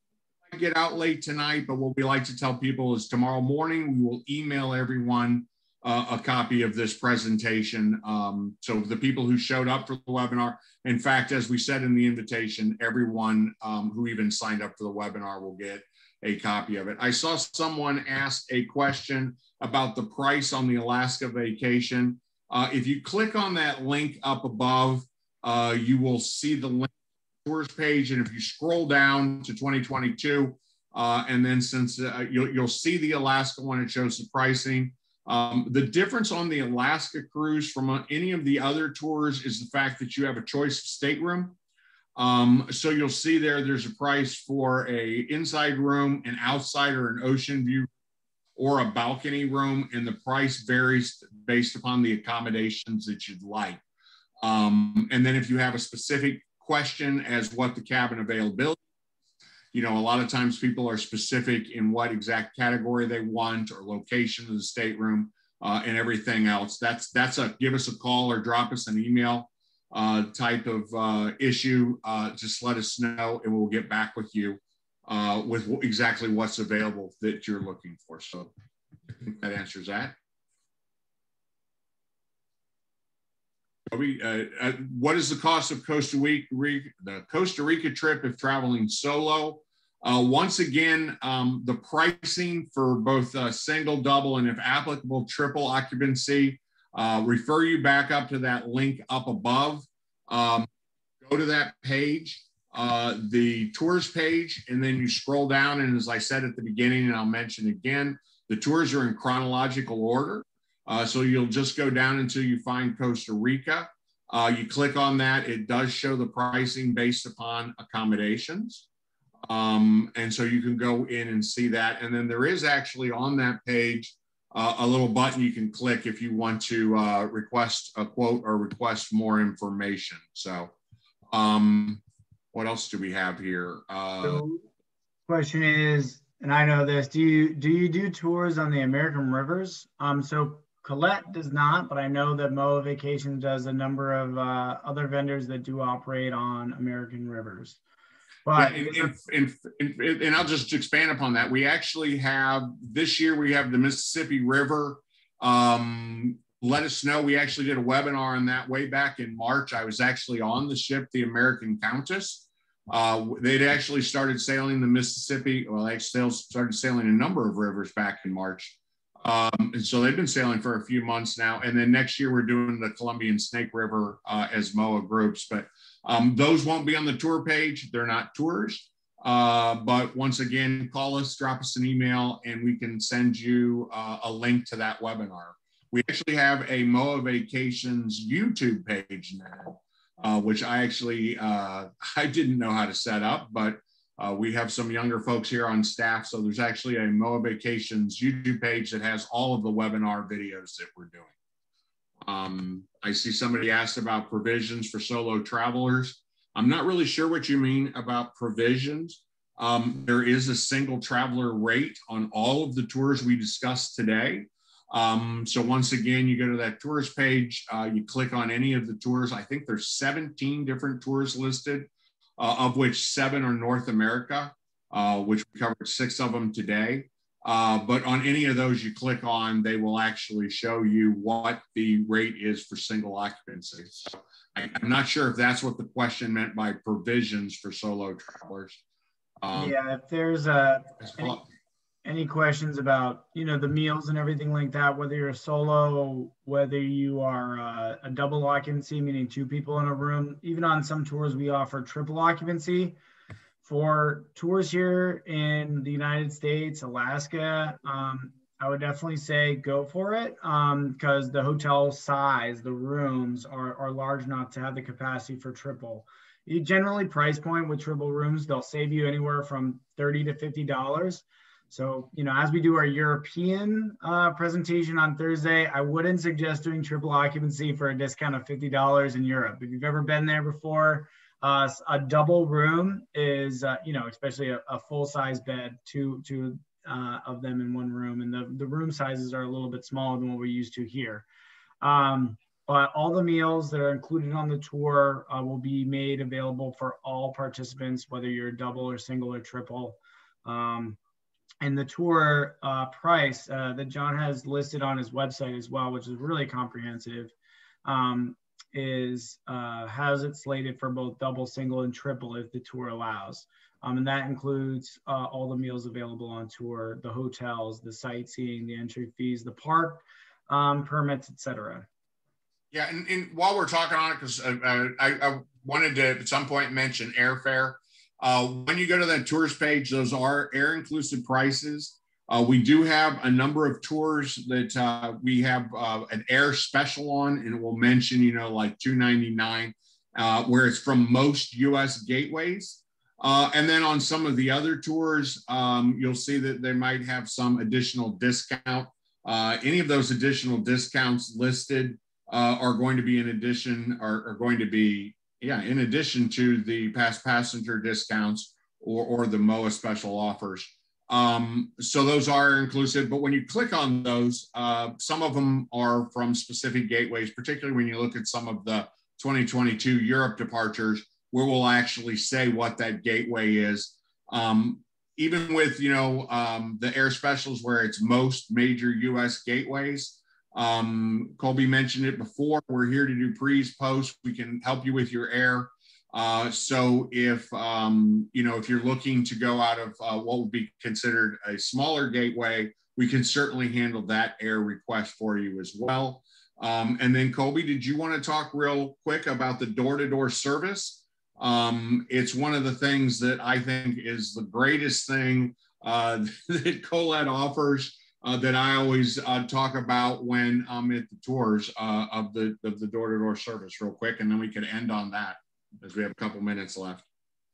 I get out late tonight, but what we like to tell people is tomorrow morning we will email everyone uh, a copy of this presentation. Um, so the people who showed up for the webinar, in fact, as we said in the invitation, everyone um, who even signed up for the webinar will get a copy of it. I saw someone ask a question about the price on the Alaska vacation. Uh, if you click on that link up above, uh, you will see the link tours page. And if you scroll down to 2022, uh, and then since uh, you'll, you'll see the Alaska one, it shows the pricing. Um, the difference on the Alaska cruise from uh, any of the other tours is the fact that you have a choice of stateroom. Um, so you'll see there, there's a price for a inside room, an outside or an ocean view, or a balcony room, and the price varies based upon the accommodations that you'd like. Um, and then if you have a specific question as what the cabin availability you know, a lot of times people are specific in what exact category they want or location of the stateroom uh, and everything else. That's that's a give us a call or drop us an email uh, type of uh, issue. Uh, just let us know and we'll get back with you uh, with exactly what's available that you're looking for. So I think that answers that. Uh, what is the cost of Costa Rica, the Costa Rica trip if traveling solo? Uh, once again, um, the pricing for both uh, single, double, and if applicable, triple occupancy, uh, refer you back up to that link up above. Um, go to that page, uh, the tours page, and then you scroll down. And as I said at the beginning, and I'll mention again, the tours are in chronological order. Uh, so you'll just go down until you find Costa Rica. Uh, you click on that, it does show the pricing based upon accommodations. Um, and so you can go in and see that. And then there is actually on that page uh, a little button you can click if you want to uh, request a quote or request more information. So, um, what else do we have here? Uh, so question is, and I know this, do you do you do tours on the American rivers? Um, so Collette does not, but I know that MOA Vacations does a number of uh, other vendors that do operate on American rivers. And, and, and, and, I'll just expand upon that. We actually have this year we have the Mississippi River. Um, let us know. We actually did a webinar on that way back in March. I was actually on the ship, the American Countess. Uh, they'd actually started sailing the Mississippi. Well, they started sailing a number of rivers back in March. Um, and so they've been sailing for a few months now. And then next year we're doing the Columbian Snake River uh, as MOA groups. But um, those won't be on the tour page. They're not tours. Uh, but once again, call us, drop us an email, and we can send you uh, a link to that webinar. We actually have a MOA Vacations YouTube page now, uh, which I actually uh, I didn't know how to set up, but uh, we have some younger folks here on staff. So there's actually a MOA Vacations YouTube page that has all of the webinar videos that we're doing. Um, I see somebody asked about provisions for solo travelers. I'm not really sure what you mean about provisions. Um, there is a single traveler rate on all of the tours we discussed today. Um, so once again, you go to that tours page, uh, you click on any of the tours. I think there's 17 different tours listed uh, of which seven are North America, uh, which we covered six of them today. Uh, but on any of those you click on, they will actually show you what the rate is for single occupancy. So I, am not sure if that's what the question meant by provisions for solo travelers. Um, yeah, if there's a any, any questions about you know the meals and everything like that whether you're a solo whether you are uh, a double occupancy meaning two people in a room even on some tours we offer triple occupancy for tours here in the united states alaska um, i would definitely say go for it because um, the hotel size the rooms are, are large enough to have the capacity for triple you generally price point with triple rooms they'll save you anywhere from 30 to 50 dollars so, you know, as we do our European uh, presentation on Thursday, I wouldn't suggest doing triple occupancy for a discount of $50 in Europe. If you've ever been there before, uh, a double room is, uh, you know, especially a, a full size bed, two, two uh, of them in one room. And the, the room sizes are a little bit smaller than what we're used to here. Um, but all the meals that are included on the tour uh, will be made available for all participants, whether you're double or single or triple. Um, and the tour uh, price uh, that John has listed on his website as well, which is really comprehensive, um, is uh, has it slated for both double, single, and triple if the tour allows. Um, and that includes uh, all the meals available on tour, the hotels, the sightseeing, the entry fees, the park um, permits, etc. Yeah, and, and, while we're talking on it, because uh, uh, I, I wanted to at some point mention airfare. Uh, when you go to that tours page, those are air inclusive prices. Uh, we do have a number of tours that uh, we have uh, an air special on, and it will mention, you know, like 299, uh, where it's from most US gateways. Uh, and then on some of the other tours, um, you'll see that they might have some additional discount. any of those additional discounts listed are going to be in addition, are, are going to be yeah, in addition to the past passenger discounts or, or the MOA special offers. Um, so those are inclusive, but when you click on those, uh, some of them are from specific gateways, particularly when you look at some of the 2022 Europe departures, where we'll actually say what that gateway is. Um, even with, you know, um, the air specials where it's most major US gateways, um, Colby mentioned it before. We're here to do pre's, post. We can help you with your air. Uh, so if um, you know if you're looking to go out of uh, what would be considered a smaller gateway, we can certainly handle that air request for you as well. Um, and then Colby, did you want to talk real quick about the door-to-door service? Um, it's one of the things that I think is the greatest thing uh, that Collette offers. Uh, that I always uh, talk about when I'm at the tours uh, of the of the door-to-door service, real quick, and then we can end on that as we have a couple minutes left.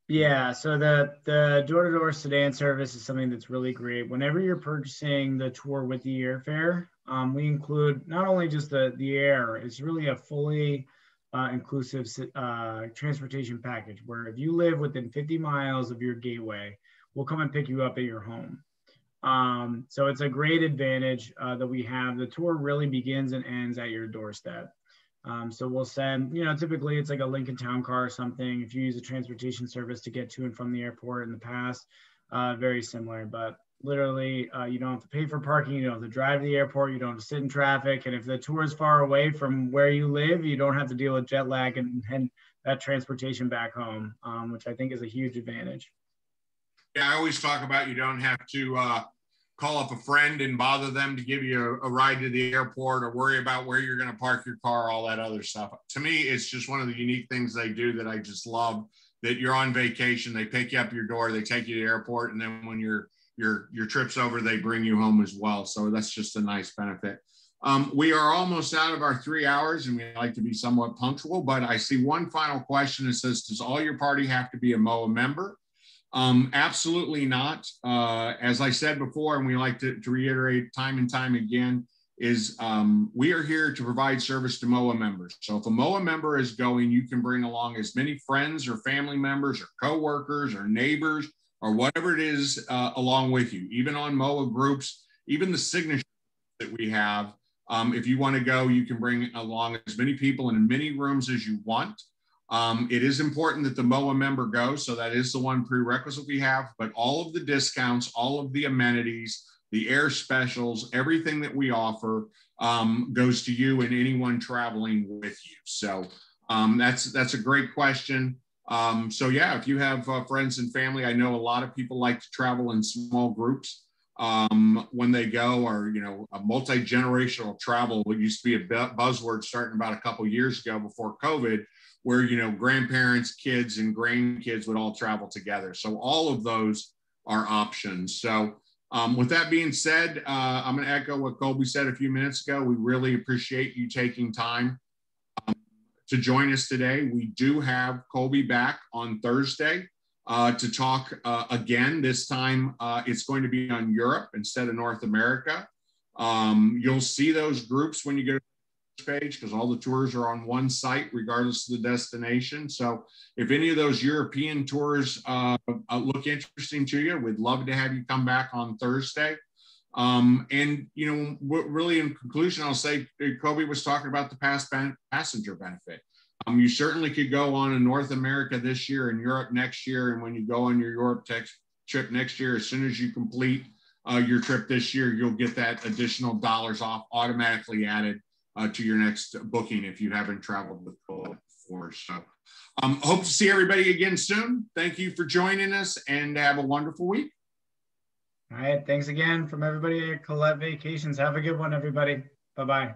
Yeah, so the the door-to-door sedan service is something that's really great. Whenever you're purchasing the tour with the airfare, um, we include not only just the the air; it's really a fully uh, inclusive uh, transportation package where if you live within 50 miles of your gateway, we'll come and pick you up at your home. Um, so it's a great advantage uh, that we have. The tour really begins and ends at your doorstep. Um, so we'll send, you know, typically it's like a Lincoln Town car or something. If you use a transportation service to get to and from the airport in the past, uh, very similar. But literally, uh, you don't have to pay for parking. You don't have to drive to the airport. You don't have to sit in traffic. And if the tour is far away from where you live, you don't have to deal with jet lag and, and that transportation back home, um, which I think is a huge advantage. Yeah, I always talk about you don't have to uh, call up a friend and bother them to give you a, a ride to the airport or worry about where you're going to park your car, all that other stuff. To me, it's just one of the unique things they do that I just love. That you're on vacation, they pick you up your door, they take you to the airport, and then when your your your trip's over, they bring you home as well. So that's just a nice benefit. Um, we are almost out of our three hours, and we like to be somewhat punctual. But I see one final question that says, "Does all your party have to be a MOA member?" Um, absolutely not. Uh, as I said before, and we like to, to reiterate time and time again, is um, we are here to provide service to MOA members. So if a MOA member is going, you can bring along as many friends or family members or coworkers or neighbors or whatever it is uh, along with you, even on MOA groups, even the signature that we have. Um, if you want to go, you can bring along as many people in as many rooms as you want. Um, it is important that the MOA member go, so that is the one prerequisite we have, but all of the discounts, all of the amenities, the air specials, everything that we offer um, goes to you and anyone traveling with you. So um, that's, that's a great question. Um, so yeah, if you have uh, friends and family, I know a lot of people like to travel in small groups um, when they go or, you know, a multi-generational travel, what used to be a buzzword starting about a couple years ago before COVID, where you know grandparents, kids, and grandkids would all travel together. So all of those are options. So um, with that being said, uh, I'm going to echo what Colby said a few minutes ago. We really appreciate you taking time um, to join us today. We do have Colby back on Thursday uh, to talk uh, again. This time uh, it's going to be on Europe instead of North America. Um, you'll see those groups when you go to page because all the tours are on one site regardless of the destination. So if any of those European tours uh, uh, look interesting to you, we'd love to have you come back on Thursday. Um, and you know, really in conclusion, I'll say uh, Colby was talking about the past passenger benefit. Um, you certainly could go on in North America this year and Europe next year. And when you go on your Europe trip next year, as soon as you complete uh, your trip this year, you'll get that additional dollars off automatically added uh, to your next booking if you haven't traveled with Collette before. So um, hope to see everybody again soon. Thank you for joining us and have a wonderful week. All right. Thanks again from everybody at Collette Vacations. Have a good one, everybody. Bye-bye.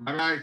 Bye-bye.